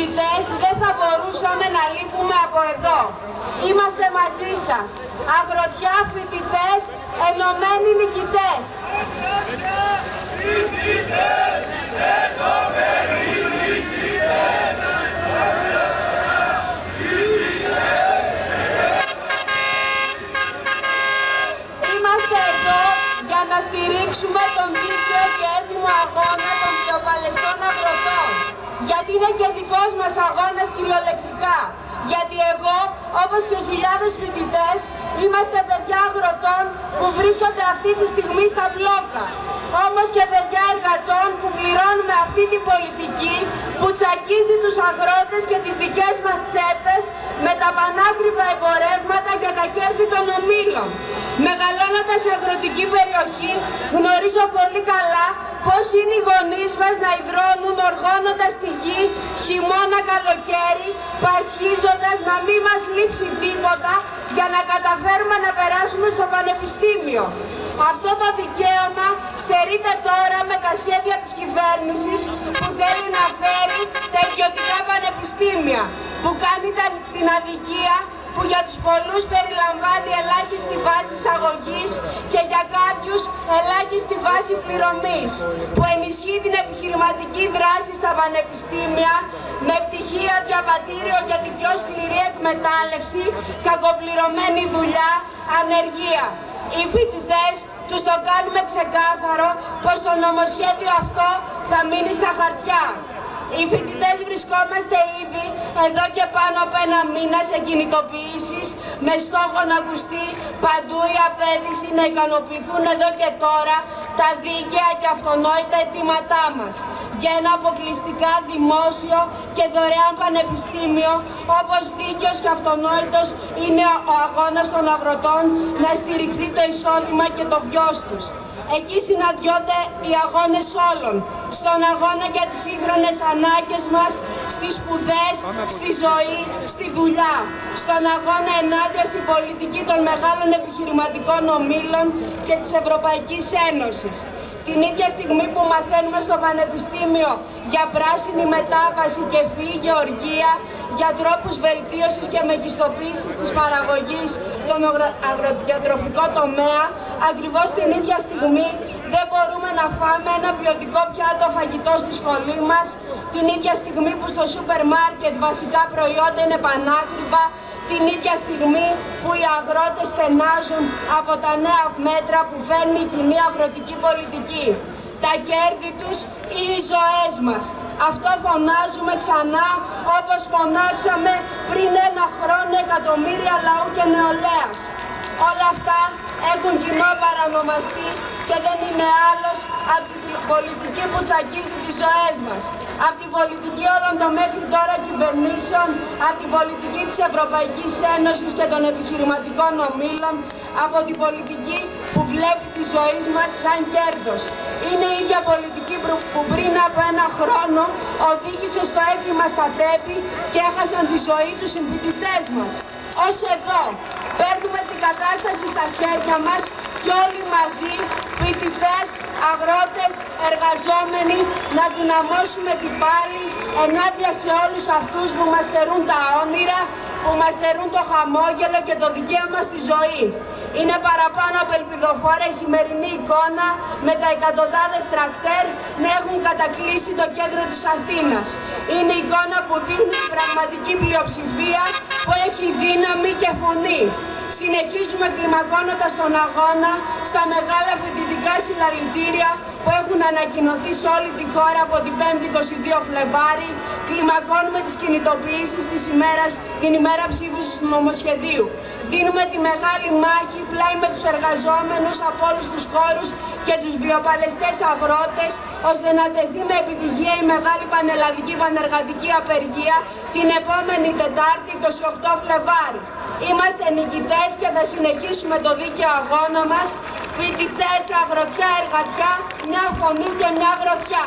φοιτητές δεν θα μπορούσαμε να λείπουμε από εδώ. Είμαστε μαζί σας. Αγροτιά, φοιτητές, ενωμένοι νικητές. Είμαστε είναι και δικός μας αγώνας κυριολεκτικά. Γιατί εγώ, όπως και χιλιάδες φοιτητές, είμαστε παιδιά αγροτών που βρίσκονται αυτή τη στιγμή στα μπλόκα. Όμως και παιδιά εργατών που πληρώνουμε αυτή την πολιτική που τσακίζει τους αγρότες και τις δικές μας τσέπες με τα πανάκριβα εμπορεύματα και τα κέρδη των ομίλων. Μεγαλώνοντας σε αγροτική περιοχή, γνωρίζω πολύ καλά πώς είναι οι γονείς μας να υδρώνουν οργώνοντας τη γη χειμώνα καλοκαίρι, πασχίζοντας να μην μας λείψει τίποτα για να καταφέρουμε να περάσουμε στο πανεπιστήμιο. Αυτό το δικαίωμα στερείται τώρα κυβέρνησης που θέλει να φέρει τα ιδιωτικά πανεπιστήμια, που κάνει την αδικία που για τους πολλούς περιλαμβάνει ελάχιστη βάση εισαγωγής και για κάποιους ελάχιστη βάση πληρωμής, που ενισχύει την επιχειρηματική δράση στα πανεπιστήμια με πτυχία διαβατήριο για την πιο σκληρή εκμετάλλευση, κακοπληρωμένη δουλειά, ανεργία. Οι φοιτητές τους το κάνουμε ξεκάθαρο πως το νομοσχέδιο αυτό θα μείνει στα χαρτιά. Οι φοιτητές βρισκόμαστε ήδη εδώ και πάνω από ένα μήνα σε κινητοποιήσεις με στόχο να ακουστεί παντού η απέτηση να ικανοποιηθούν εδώ και τώρα τα δίκαια και αυτονόητα αιτήματά μας για ένα αποκλειστικά δημόσιο και δωρεάν πανεπιστήμιο όπως δίκαιος και αυτονόητος είναι ο αγώνας των αγροτών να στηριχθεί το εισόδημα και το βιός τους. Εκεί συναντιόνται οι αγώνες όλων. Στον αγώνα για τις σύγχρονες ανάγκες μας, στις σπουδές, στη ζωή, στη δουλειά. Στον αγώνα ενάντια στην πολιτική των μεγάλων επιχειρηματικών ομίλων και της Ευρωπαϊκής Ένωσης την ίδια στιγμή που μαθαίνουμε στο Πανεπιστήμιο για πράσινη μετάβαση και φύγη γεωργία, για τρόπους βελτίωσης και μεγιστοποίησης της παραγωγής στον αγροδιατροφικό τομέα, ακριβώς την ίδια στιγμή δεν μπορούμε να φάμε ένα ποιοτικό πιάτο φαγητό στη σχολή μας, την ίδια στιγμή που στο σούπερ μάρκετ βασικά προϊόντα είναι πανάκριβα, την ίδια στιγμή που οι αγρότες στενάζουν από τα νέα μέτρα που φέρνει η κοινή αγροτική πολιτική. Τα κέρδη τους ή οι ζωές μας. Αυτό φωνάζουμε ξανά όπως φωνάξαμε πριν ένα χρόνο εκατομμύρια λαού και νεολαίας. Όλα αυτά έχουν κοινό παρανομαστή και δεν είναι άλλος από την πολιτική που τσακίζει τις ζωές μας. Από την πολιτική όλων των μέχρι τώρα κυβερνήσεων, από την πολιτική της Ευρωπαϊκής Ένωσης και των επιχειρηματικών ομίλων, από την πολιτική που βλέπει της ζωής μας σαν κέρδος. Είναι η ίδια πολιτική που πριν από ένα χρόνο οδήγησε στο έγκλημα στα τέπη και έχασαν τη ζωή τους οι μας. Ως εδώ παίρνουμε την κατάσταση στα χέρια μας και όλοι μαζί, φοιτητές, αγρότες, εργαζόμενοι, να δυναμώσουμε την πάλη ενάντια σε όλους αυτούς που μας στερούν τα όνειρα, που μας στερούν το χαμόγελο και το δικαίωμα στη ζωή. Είναι παραπάνω από ελπιδοφόρα η σημερινή εικόνα με τα εκατοντάδες τρακτέρ να έχουν κατακλείσει το κέντρο της Αθήνας. Είναι η εικόνα που δείχνει η πραγματική πλειοψηφία που έχει δύναμη και φωνή. Συνεχίζουμε κλιμακώνοντας τον αγώνα στα μεγάλα φοιτητικά συλλαλητήρια που έχουν ανακοινωθεί σε όλη τη χώρα από την 5η 22 Φλεβάρι. Κλιμακώνουμε τις κινητοποιήσεις της ημέρας, την ημέρα ψήφισης του νομοσχεδίου. Δίνουμε τη μεγάλη μάχη πλάι με τους εργαζόμενους από όλους τους χώρους και τους βιοπαλαιστές αγρότες, ώστε να τεθεί με επιτυχία η μεγάλη πανελλαδική πανεργατική απεργία την επόμενη Τετάρτη 28 Φλεβάρι. Είμαστε νικητές και θα συνεχίσουμε το δίκαιο αγώνα μας. Φοιτητές, αγροτιά, εργατιά, μια φωνή και μια γροθιά.